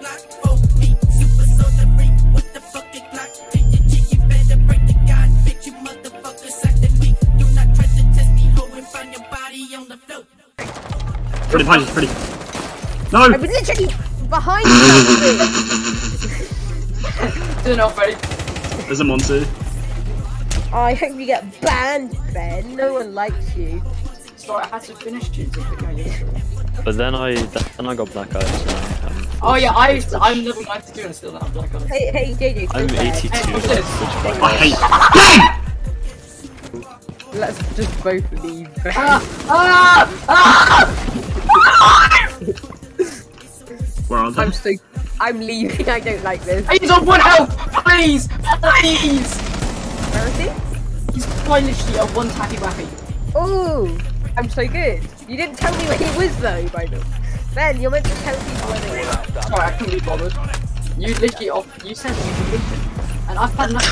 Glock for me. Super soldier freak with the fucking Glock. Bitch, you cheat, you better break the God. Bitch, you motherfuckers acting weak. Do not try to test me, hoe, and find your body on the floor. Freddie, behind you, Freddie. No! I was literally behind you. Don't know, Freddie. There's a monster. I hope you get banned, Ben. No one likes you. Sorry, I had to finish you to pick my intro. But then I then I got black eyes. So, Oh yeah, I I'm level 92 and still don't have black eyes. Hey, hey, JJ. I'm there. 82. Hey, what's this? I eyes. hate. Let's just both leave. Ah! Ah! Where are they? I'm so. I'm leaving. I don't like this. He's on one health! Please! Please! Where is he? He's quite literally a one tappy wappy. Oh, I'm so good. You didn't tell me where he was though, by the way. Ben, you're meant to tell people where they are. Sorry, I couldn't be bothered. You literally off you said you could leave. And I've had enough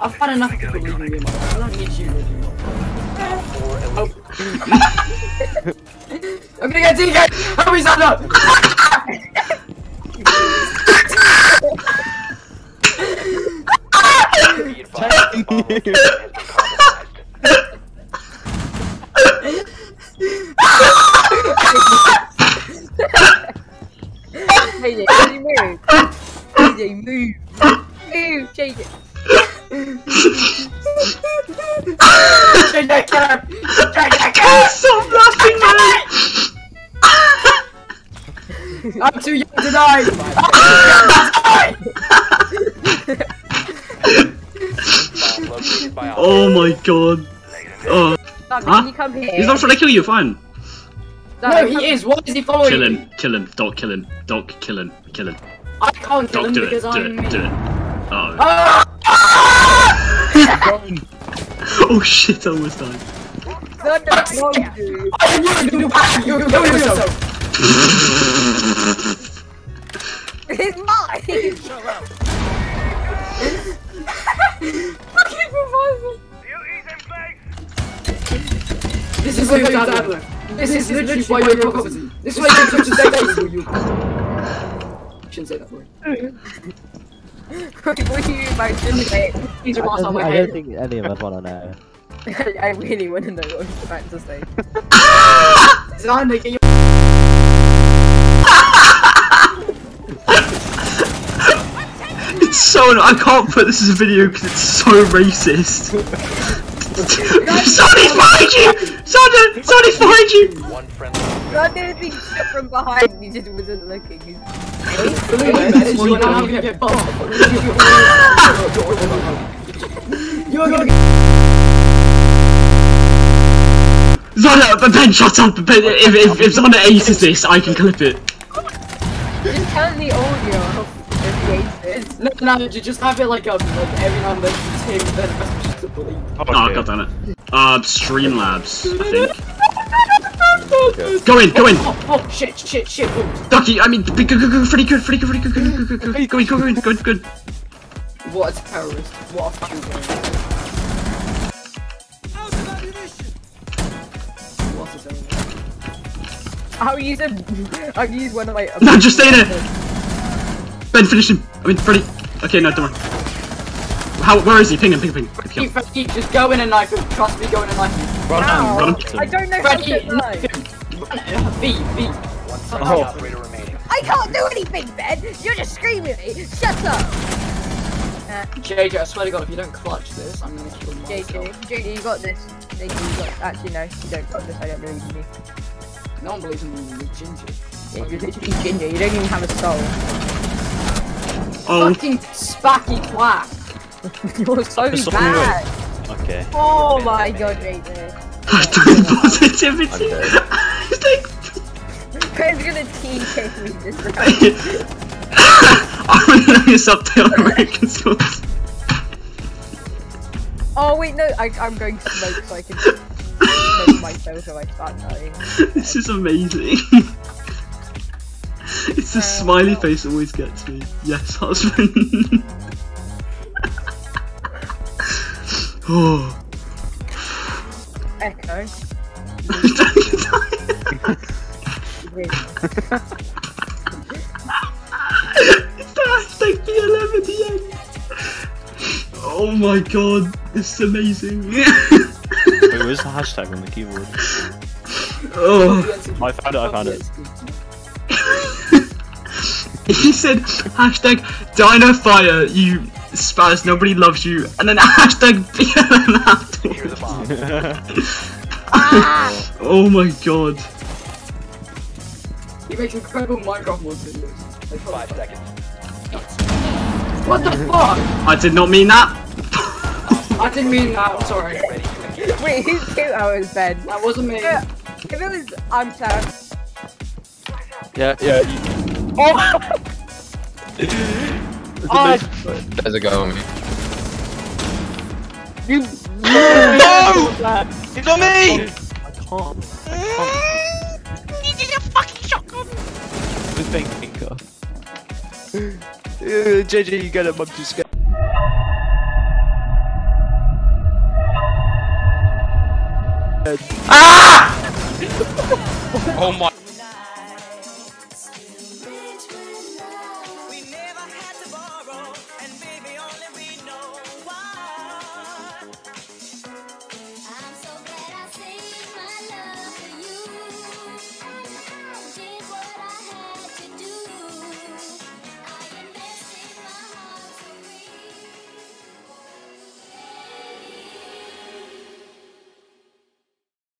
I've had enough of people leaving me in my life. I don't need you leaving me. Oh. I'm gonna get DK! Help me, Xander! JJ, JJ, move. Move, JJ. JJ, kill him! JJ, kill him! Stop laughing, man! I'm too young to die! Oh my god. Oh. Dog, Huh? come here? He's not trying to kill you, fine. Dog, No, he is! Why is he following Kill me? him, kill him, don't kill him, don't kill him, kill him. I can't kill Don't do it, because do I'm it, me. do it. Oh. Ah! oh shit, I almost died. No, no, no, dude. I knew you You kill yourself! It's mine. This is what you're. This is literally why you're hypocrisy. This is why you're such a sexist. You shouldn't say that word. what are you about to say? These I are marks on don't, my I don't head. think any of us want to know. I really want to know what he's about to say. Xander, get your It's so I can't put this as a video because it's so racist. Somebody's behind you! Someone, somebody's behind you! God did being shot from behind. He just wasn't looking. He's- message. You are now gonna get bumped. You're gonna get. Xander, but Ben, shut up! Ben, if, if, if Xander aces this, I can clip it. Just turn the audio off if he hates it. No, no, you just have it like um, like every now and then it's him, then the rest just a bully. Oh, god damn it. Uh, Streamlabs, I think. Go in, go in! Oh, oh, shit, shit, shit. Oh. Ducky, I mean, go, go, go, go, Freddie, good, Freddie, good, Freddie, good, good, good, good, good, go in, go in, go in, good. What a terrorist. What a fucking terrorist. What a terrorist. I'll use him. I'll use one of my. No, just stay there! Ben, finish him! I mean, Freddie. Okay, no, don't worry. How, where is he? Ping him, ping him, ping him. Freddie, Freddie, just go in and knife him. Trust me, go in and knife him. Run, Ow. run. I don't know how Freddie, to knife knife. him. V, V. Oh, I can't do anything, Ben. You're just screaming at me. Shut up. Uh, JJ, I swear to God, if you don't clutch this, I'm gonna kill myself. JJ, you got this. JJ, you got. Actually, no, you don't got this. I don't believe in you. No one believes in me, you're ginger. Yeah, you're literally ginger. You don't even have a soul. Oh, Fucking spacky quack. You're so Stop bad. okay. Oh my god, JJ. positivity! I'm It's like, Ben's gonna TK me this round. I'm gonna this update on American schools. Oh wait, no, I, I'm going to smoke so I can smoke myself if I start dying. This is amazing. It's the oh, smiley face that always gets me. Yes, husband. oh. Echo. It's the hashtag BLM at the end. Oh my god, this is amazing. Wait, where's the hashtag on the keyboard? oh, I found it, I found it. he said hashtag Dino Fire, you spaz, nobody loves you, and then hashtag BLM afterwards. oh my god. He makes incredible Minecraft mod videos. Like, Five seconds. What the fuck? I did not mean that. I didn't mean that. I'm sorry. Wait, whose two hours, Ben? That wasn't me. Yeah, If it was, I'm sorry. yeah, yeah. Oh, There's a guy on me. you. No! It's not me! I can't. I can't. Finger. Uh, JJ, you get it, I'm too scared. Oh my